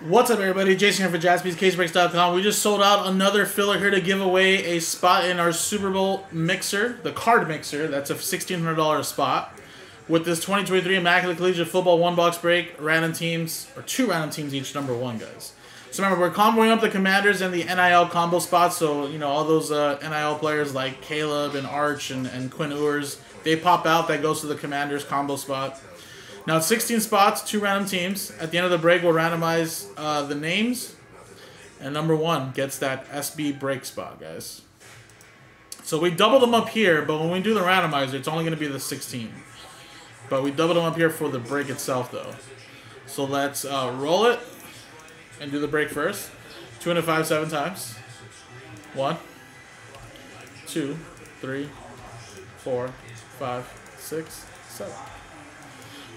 What's up, everybody? Jason here for JaspysCaseBreaks.com. We just sold out another filler here to give away a spot in our Super Bowl mixer, the card mixer. That's a $1,600 spot. With this 2023 Immaculate Collegiate Football one box break, random teams, or two random teams each, number one, guys. So remember, we're comboing up the Commanders and the NIL combo spots. So, you know, all those uh, NIL players like Caleb and Arch and, and Quinn Ewers, they pop out. That goes to the Commanders combo spot. Now it's 16 spots, two random teams. At the end of the break, we'll randomize uh, the names, and number one gets that SB break spot, guys. So we double them up here, but when we do the randomizer, it's only going to be the 16. But we double them up here for the break itself, though. So let's uh, roll it and do the break first. Two and a five, seven times. One, two, three, four, five, six, seven.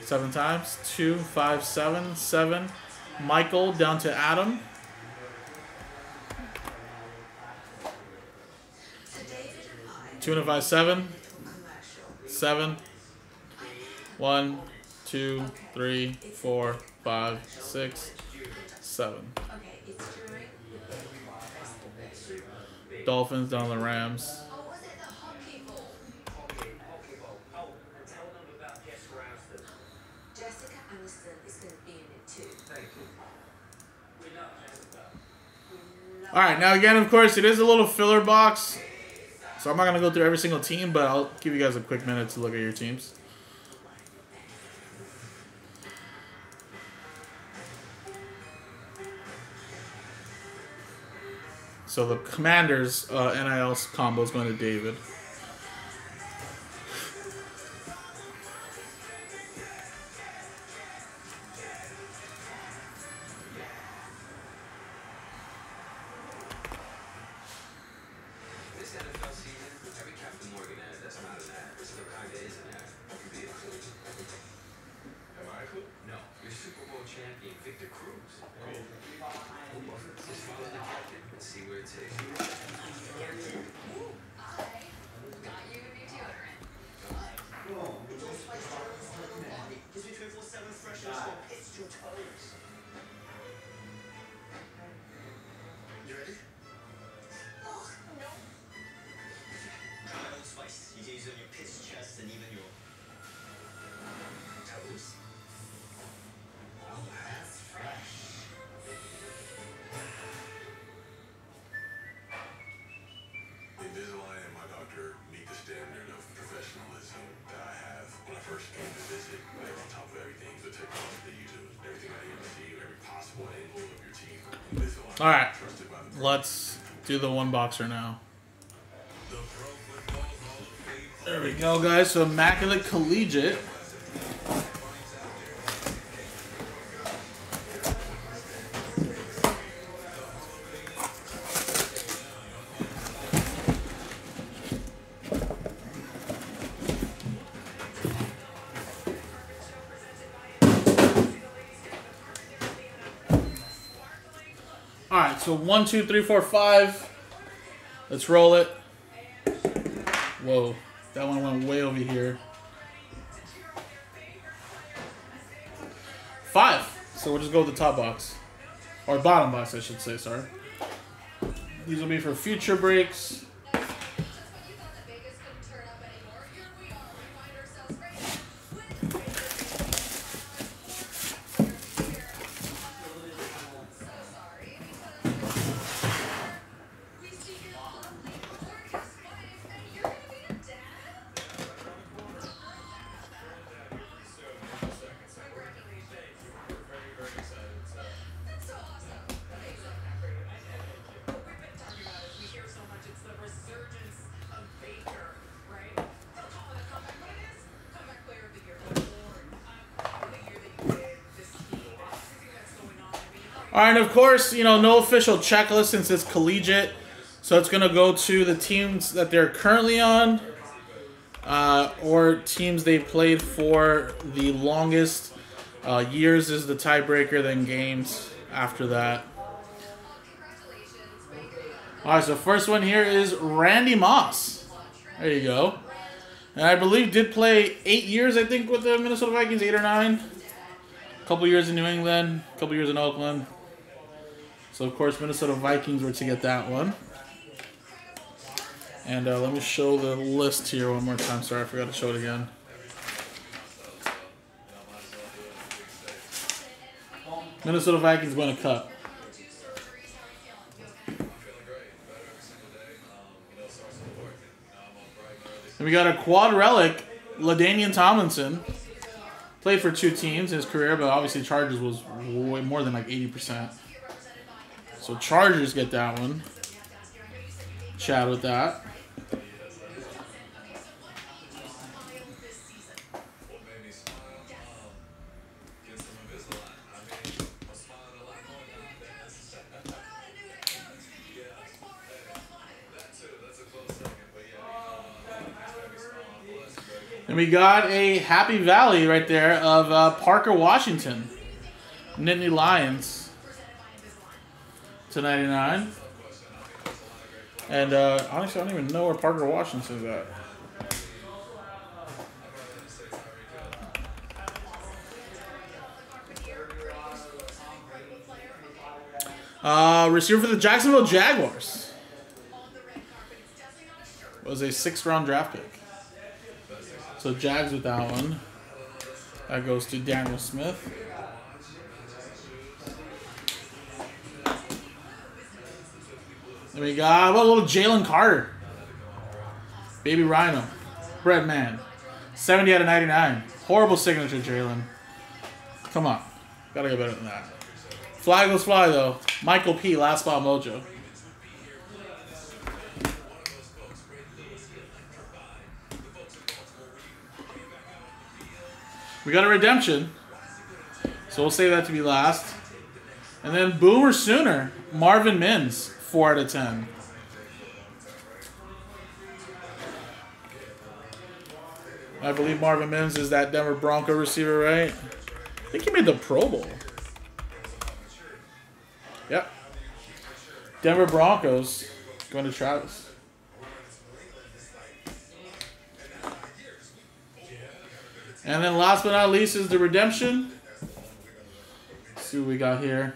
Seven times. Two, five, seven, seven. Michael down to Adam. Two and a five, seven. Seven. One, two, three, four, five, six, seven. Dolphins down the Rams. Jessica Aniston is going to be in it too. All right, now again, of course, it is a little filler box, so I'm not gonna go through every single team, but I'll give you guys a quick minute to look at your teams. So the Commanders uh, NIL combo is going to David. No. You're Super Bowl champion Victor Cruz. Just follow the captain and see where it takes. You All right. Trusted by the Let's do the one boxer now. There we go, guys. So Immaculate Collegiate. So one, two, three, four, five. Let's roll it. Whoa, that one went way over here. Five. So we'll just go with the top box. Or bottom box, I should say, sorry. These will be for future breaks. All right, and of course, you know, no official checklist since it's collegiate. So it's going to go to the teams that they're currently on uh, or teams they played for the longest. Uh, years is the tiebreaker, then games after that. All right, so first one here is Randy Moss. There you go. And I believe did play eight years, I think, with the Minnesota Vikings, eight or nine. A couple years in New England, a couple years in Oakland. Of course Minnesota Vikings were to get that one. And uh, let me show the list here one more time. Sorry, I forgot to show it again. Minnesota Vikings win a cup. And we got a quad relic, LaDainian Tomlinson. Played for two teams in his career, but obviously Chargers was way more than like 80%. So Chargers get that one. Chat with that. And we got a Happy Valley right there of uh, Parker Washington. Nittany Lions. To 99. And uh, honestly, I don't even know where Parker Washington's at. Uh, receiver for the Jacksonville Jaguars. Was a sixth round draft pick. So Jags with that one. That goes to Daniel Smith. Then we got what a little Jalen Carter. Baby Rhino. Bread Man. 70 out of 99. Horrible signature, Jalen. Come on. Gotta get better than that. Fly goes fly though. Michael P. Last spot mojo. We got a redemption. So we'll save that to be last. And then Boomer Sooner, Marvin Mims, 4 out of 10. I believe Marvin Mims is that Denver Bronco receiver, right? I think he made the Pro Bowl. Yep. Denver Broncos going to Travis. And then last but not least is the redemption. Let's see what we got here.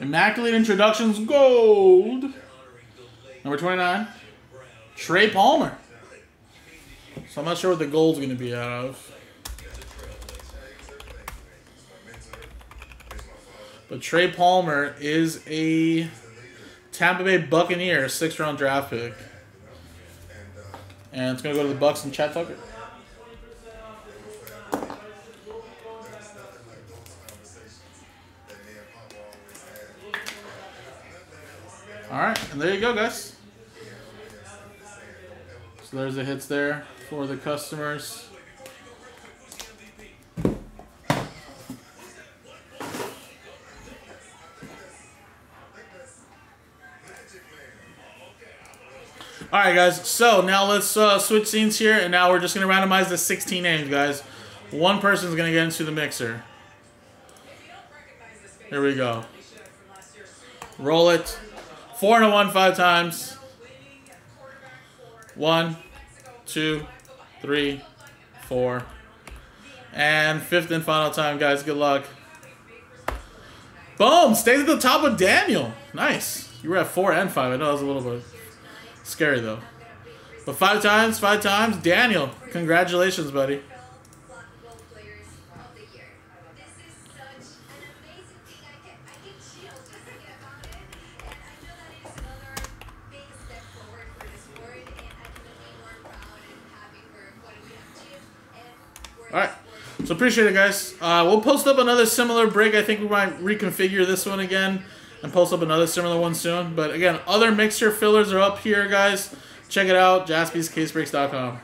Immaculate Introductions Gold. Number 29. Trey Palmer. So I'm not sure what the gold's going to be out of. But Trey Palmer is a Tampa Bay Buccaneer sixth round draft pick. And it's going to go to the Bucs and Chad Tucker. All right, and there you go, guys. So there's the hits there for the customers. All right, guys. So now let's uh, switch scenes here, and now we're just gonna randomize the 16 names, guys. One person's gonna get into the mixer. Here we go. Roll it. Four and a one, five times. One, two, three, four, and fifth and final time, guys. Good luck. Boom! Stays at the top of Daniel. Nice. You were at four and five. I know that was a little bit scary though. But five times, five times, Daniel. Congratulations, buddy. We're All right. So appreciate it, guys. Uh, we'll post up another similar break. I think we might reconfigure this one again and post up another similar one soon. But again, other mixture fillers are up here, guys. Check it out, jaspyscasebreaks.com.